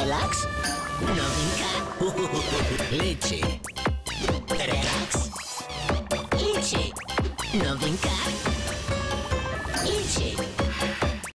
Relax. No. Leche. Relax. Leche. No brincar.